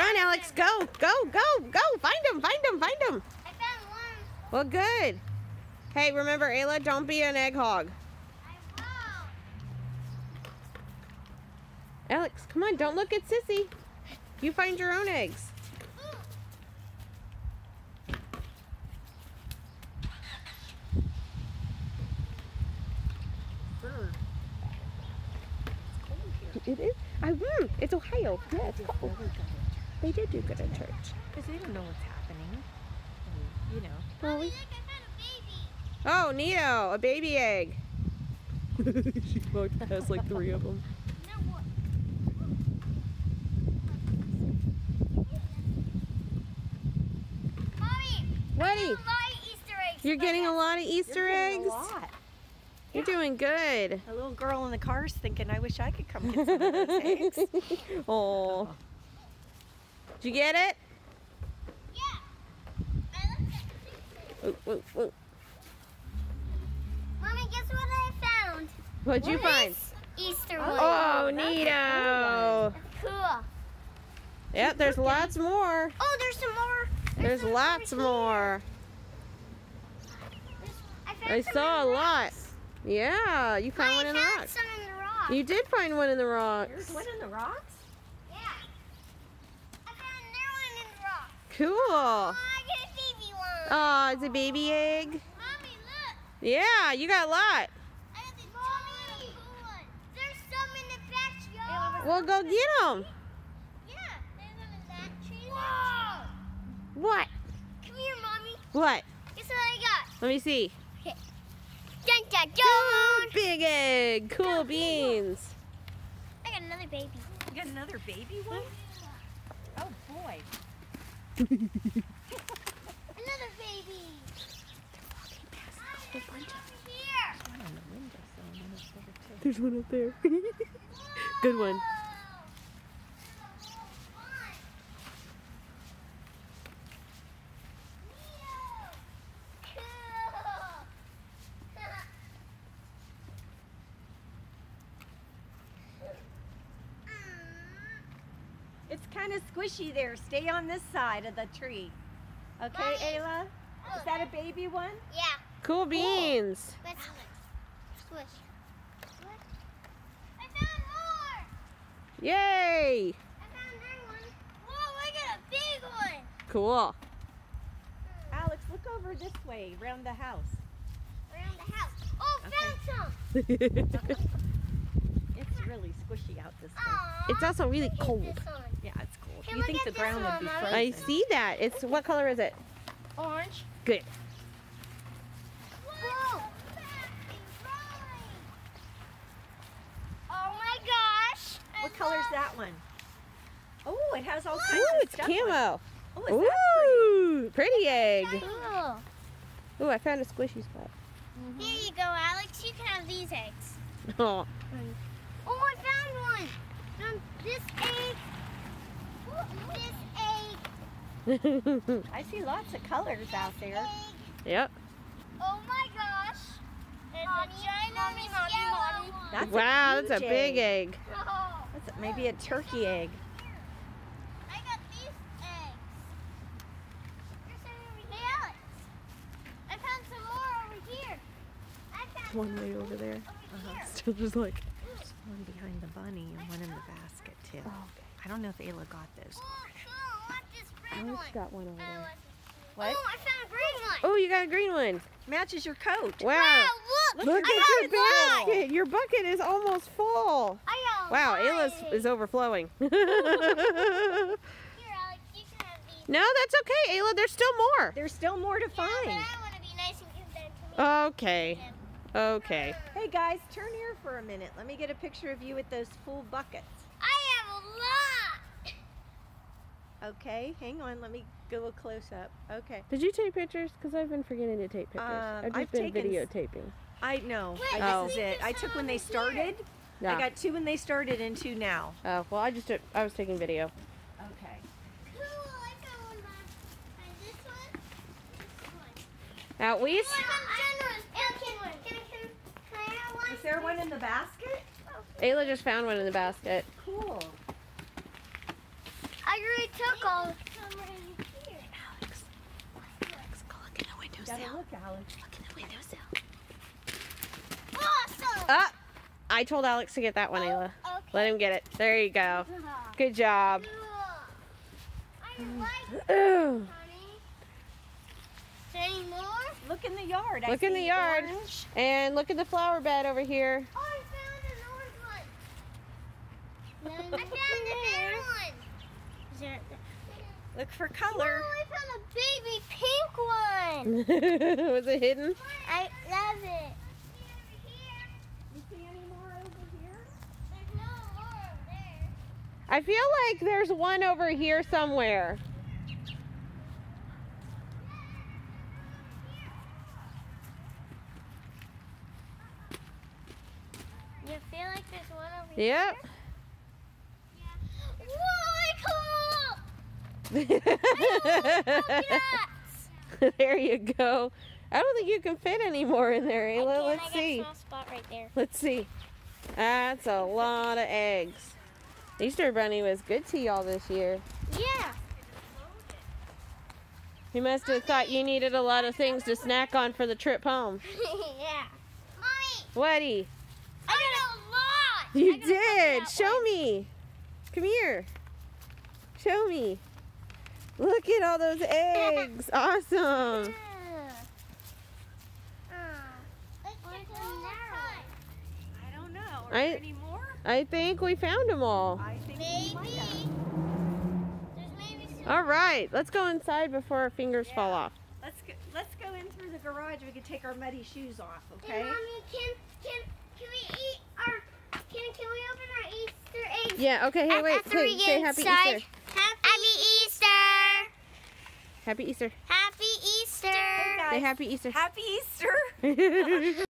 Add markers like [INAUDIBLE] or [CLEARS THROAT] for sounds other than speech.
Run, Alex. Go, go, go, go. Find him, find him, find him. I found one. Well, good. Hey, remember, Ayla, don't be an egg hog. I will. Alex, come on, don't look at Sissy. You find your own eggs. Bird. It's cold here. It is. I mm, It's Ohio. Yeah, it's cold. Really got it. They did do good at church. Because they don't know what's happening. And, you know. Well, Mommy, we... look, I Oh, found a baby. Nito, a baby egg. [LAUGHS] she walked past like three of them. Now? Mommy, Buddy, a lot of Easter eggs. you're getting a lot of Easter You're eggs. A lot. You're doing good. A little girl in the car's thinking, I wish I could come get some of those [LAUGHS] eggs. oh. Did you get it? Yeah. Mommy, guess what I found? What'd you find? Easter oh, one. Oh, that's a Nito. Cool. Yep, there's lots more. Oh, there's some more. There's some lots more. I, I saw a lot. Yeah, you found I one in the found rocks. some in the rocks. You did find one in the There's one in the rocks? Yeah. I found another one in the rocks. Cool. Oh, I get a baby one. Oh, it's a baby egg. Mommy, look. Yeah, you got a lot. I got the Mommy. cool one. There's some in the backyard. Well, go get them. Yeah. There's one in that tree. Whoa. What? Come here, Mommy. What? Guess what I got? Let me see. Dun, dun, dun. Big egg. Cool beans. I got another baby. You got another baby one? Oh boy. Another baby. whole bunch of Over here. One on the windowsill and one up there too. There's one up there. [LAUGHS] Good one. It's kind of squishy there. Stay on this side of the tree. Okay, Mommy. Ayla? Is that a baby one? Yeah. Cool beans. Let's squish. Squish. I found more. Yay. I found another one. Whoa, I got a big one. Cool. Hmm. Alex, look over this way, around the house. Around the house. Oh, Okay. found some. [LAUGHS] It's really squishy out this way. Aw, It's also really look at cold. this one. Yeah, it's cold. Hey, you think the this ground would be one, frozen? I see that. It's what color is it? Orange. Good. Whoa. Oh my gosh. What color's love- that one? Oh, it has all kinds Ooh, of it's stuff on it. camo. Oh, is that Ooh, pretty egg. Cool. Ooh, I found a squishy spot. Mm-hmm. Here you go, Alex. You can have these eggs. [LAUGHS] Oh, Oh, I found one. From this egg. This egg. [LAUGHS] I see lots of colors out there. Yep. Oh my gosh. There's a giant mommy, mommy, mommy. That's wow, a that's a big egg. egg. Oh, That's a- maybe a turkey egg. I got these eggs. There's some over here. Alex, I found some more over here. I found One way over there. over uh-huh. here. Still just like. There's one behind the bunny and one in the basket too. Oh, I don't know if Ayla got those. Oh, cool. I want this red Alex one. got one over there. What? Oh, I found a green one. Oh, you got a green one. Matches your coat. Wow. Wow, look. Look I at your one. basket. Your bucket is almost full. I Wow, one. Ayla's is overflowing. no, [LAUGHS] Here, Alex, you can have these. that's okay, Ayla. There's still more. There's still more to Yeah, but find. I want to be nice and give to. Okay. Okay. Hey guys, turn here for a minute. Let me get a picture of you with those full buckets. I have a lot. Okay, hang on. Let me go a close up. Okay. Did you take pictures? Because I've been forgetting to take pictures. Um, I've just I've been taken videotaping. I know. Wait, I, Oh. this is it. I took when they started. Yeah. I got two when they started and two now. Oh, well, I just took, I was taking video. Okay. Cool, I got one, Mom. And this one, this one. Now, we, Oh, I found generous. And can, can, can, can I have one? Is there one in the basket? Ayla just found one in the basket. Cool. I took all some right here. Alex, Alex, go look in the windowsill. look, Alex. Look in the windowsill. Awesome. Ah, I told Alex to get that one, Ayla. Okay. Let him get it. There you go. Good job. I like Ooh. [CLEARS THROAT] honey. Any more? Look in the yard. I Look in the yard. orange. And look at the flower bed over here. Oh, I found an orange one. [LAUGHS] I found a red one. Is there? Look for Oh, color. I found a baby pink one. [LAUGHS] Was it hidden? I love it. You see any more over here? There's no more over there. I feel like there's one over here somewhere. You feel like there's one over here? Yep. Whoa, I come [LAUGHS] there you go. I don't think you can fit any more in there, Ayla. Let's see. spot right there. Let's see. That's a lot of eggs. Easter Bunny was good to y'all this year. Yeah. He must have thought you needed a lot of things to snack on for the trip home. [LAUGHS] yeah. Mommy, Whatty? I got a lot. You I gotta find did. Show one. me. Come here. Show me. Look at all those eggs. [LAUGHS] Awesome. I don't know. Are I- there any more? I think we found them all. I think we might Maybe. have. There's maybe some. All right, let's go inside before our fingers fall off. Let's go, let's go in through the garage. We can take our muddy shoes off, Hey, okay? mommy, can can can we eat our can can we open our Easter eggs? Yeah, okay, hey, wait, After we wait, get say happy. Easter. Happy Easter. Happy Easter. Happy Easter. Hey, Say happy Easter. Happy Easter. [LAUGHS] [LAUGHS]